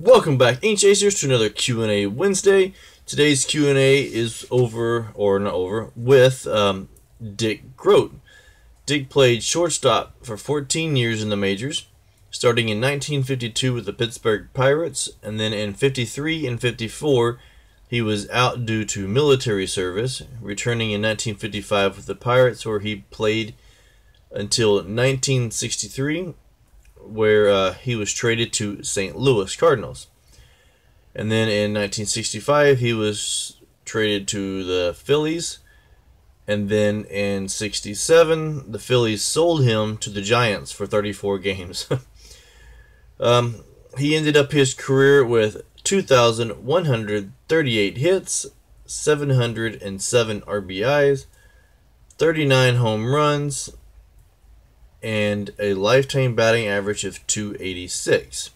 Welcome back, Ink Chasers, to another Q&A Wednesday. Today's Q&A is over, or not over, with um, Dick Groat. Dick played shortstop for 14 years in the majors, starting in 1952 with the Pittsburgh Pirates, and then in 53 and 54 he was out due to military service, returning in 1955 with the Pirates, where he played until 1963 where uh, he was traded to St. Louis Cardinals. And then in 1965, he was traded to the Phillies. And then in 67, the Phillies sold him to the Giants for 34 games. um, he ended up his career with 2,138 hits, 707 RBIs, 39 home runs, and a lifetime batting average of 286.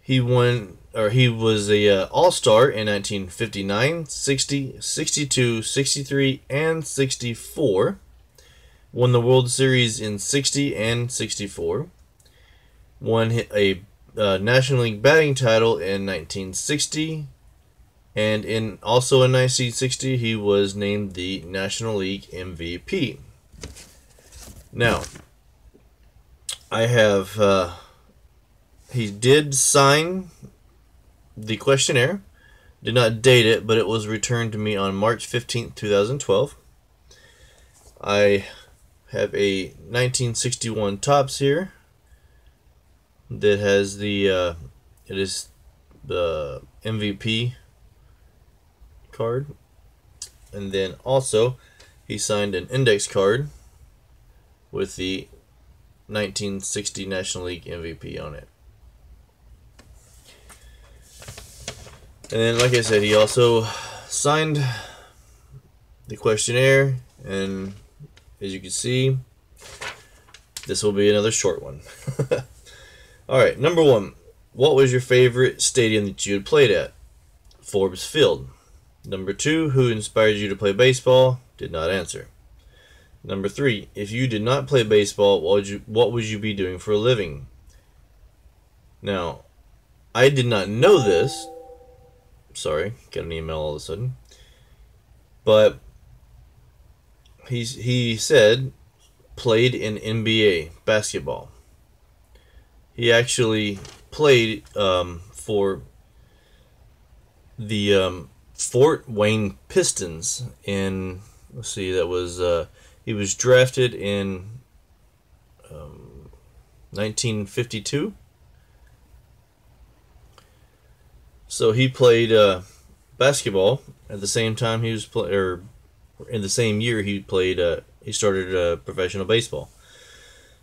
He won or he was a uh, all-star in 1959, 60, 62, 63 and 64. Won the World Series in 60 and 64. Won a uh, National League batting title in 1960 and in also in 1960 he was named the National League MVP. Now, I have, uh, he did sign the questionnaire, did not date it, but it was returned to me on March 15th, 2012. I have a 1961 Topps here that has the, uh, it is the MVP card. And then also, he signed an index card with the 1960 National League MVP on it. And then, like I said, he also signed the questionnaire, and as you can see, this will be another short one. Alright, number one. What was your favorite stadium that you had played at? Forbes Field. Number two, who inspired you to play baseball? Did not answer. Number three, if you did not play baseball, what would you what would you be doing for a living? Now, I did not know this. Sorry, got an email all of a sudden. But he's he said played in NBA basketball. He actually played um, for the um, Fort Wayne Pistons in let's see that was uh, he was drafted in um, 1952. So he played uh, basketball at the same time he was play or in the same year he played uh, he started uh, professional baseball.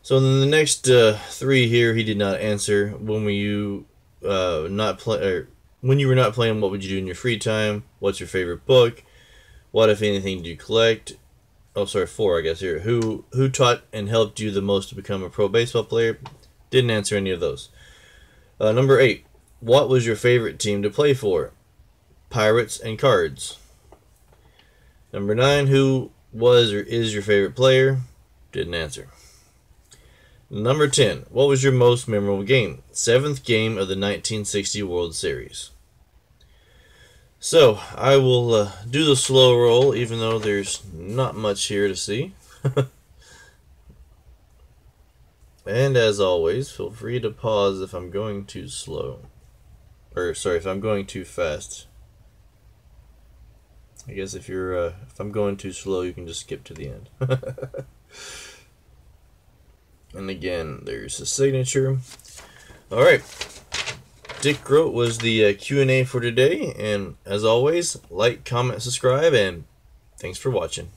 So in the next uh, three here he did not answer. When were you uh, not play when you were not playing? What would you do in your free time? What's your favorite book? What if anything do you collect? Oh sorry four I guess. Here who who taught and helped you the most to become a pro baseball player? Didn't answer any of those. Uh, number eight what was your favorite team to play for? Pirates and Cards. Number nine who was or is your favorite player? Didn't answer. Number 10 what was your most memorable game? Seventh game of the 1960 World Series so, I will uh, do the slow roll, even though there's not much here to see. and as always, feel free to pause if I'm going too slow. Or, sorry, if I'm going too fast. I guess if you're, uh, if I'm going too slow, you can just skip to the end. and again, there's the signature. Alright. Dick Groat was the uh, Q&A for today, and as always, like, comment, subscribe, and thanks for watching.